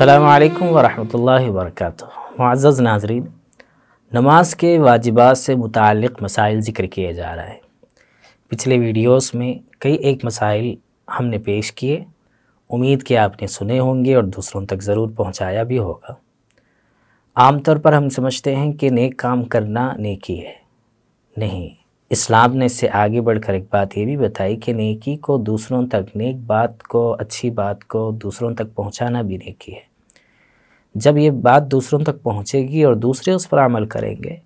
असलकम वरहमल वरक मुआज़ नाजरीन नमाज़ के वाजिबात से मुतक़ मसाइल ज़िक्र किए जा रहे हैं पिछले वीडियोस में कई एक मसाइल हमने पेश किए। उम्मीद कि आपने सुने होंगे और दूसरों तक ज़रूर पहुँचाया भी होगा। आमतौर पर हम समझते हैं कि नेक काम करना नेकी है। नहीं, इस्लाम ने इससे आगे बढ़कर एक बात ये भी बताई कि नेकी को दूसरों तक, नेक बात को, अच्छी बात को दूसरों तक पहुंचाना भी नेकी है। जब ये बात दूसरों तक पहुँचेगी और दूसरे उस पर अमल करेंगे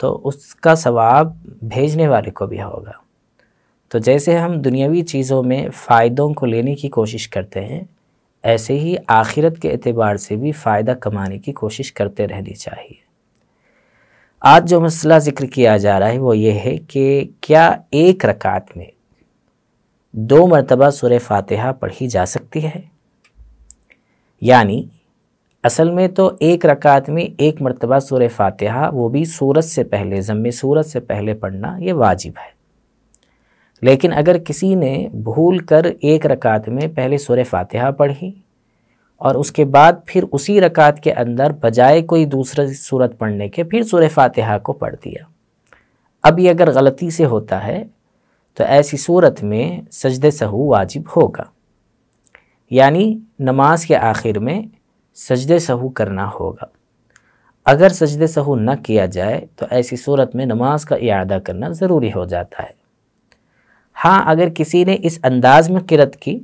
तो उसका सवाब भेजने वाले को भी होगा। तो जैसे हम दुनियावी चीज़ों में फ़ायदों को लेने की कोशिश करते हैं, ऐसे ही आखिरत के अतबार से भी फ़ायदा कमाने की कोशिश करते रहनी चाहिए। आज जो मसला ज़िक्र किया जा रहा है वो ये है कि क्या एक रकात में दो मरतबा सुर फातिहा पढ़ी जा सकती है? यानी असल में तो एक रकात में एक मरतबा सुर फातिहा, वो भी सूरत से पहले, ज़म्मे सूरत से पहले पढ़ना ये वाजिब है। लेकिन अगर किसी ने भूल कर एक रकात में पहले सुर फातिहा पढ़ी और उसके बाद फिर उसी रकात के अंदर बजाय कोई दूसरा सूरत पढ़ने के फिर सुर फातिहा को पढ़ दिया। अब ये अगर गलती से होता है तो ऐसी सूरत में सजद सहू वाजिब होगा। यानी नमाज़ के आखिर में सजद सहू करना होगा। अगर सजद सहू न किया जाए तो ऐसी सूरत में नमाज़ का इरादा करना ज़रूरी हो जाता है। हाँ अगर किसी ने इस अंदाज में किरत की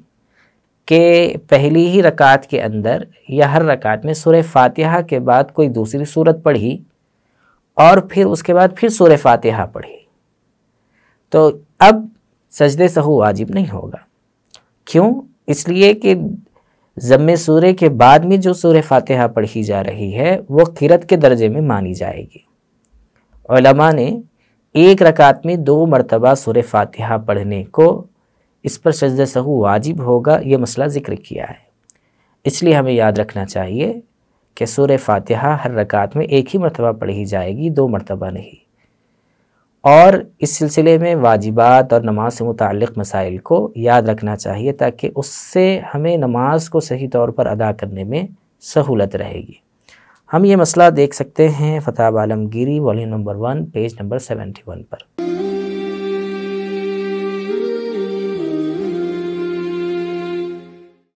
कि पहली ही रकात के अंदर या हर रकात में सुर फातिहा के बाद कोई दूसरी सूरत पढ़ी और फिर उसके बाद फिर सुर फातिहा पढ़ी तो अब सजदे सहू वाजिब नहीं होगा। क्यों? इसलिए कि ज़म्मे सूर्य के बाद में जो सूर फातिहा पढ़ी जा रही है, वो किरत के दर्जे में मानी जाएगी। ओलमा ने एक रकात में दो मरतबा सुर फातिहा पढ़ने को इस पर सजद सहू वाजिब होगा, ये मसला ज़िक्र किया है। इसलिए हमें याद रखना चाहिए कि सुर फातिहा हर रकात में एक ही मरतबा पढ़ी जाएगी, दो मरतबा नहीं। और इस सिलसिले में वाजिबात और नमाज़ से मुतक़ मसाइल को याद रखना चाहिए ताकि उससे हमें नमाज़ को सही तौर पर अदा करने में सहूलत रहेगी। हम ये मसला देख सकते हैं Fatawa Alamgiri, volume number one, page number seventy one पर।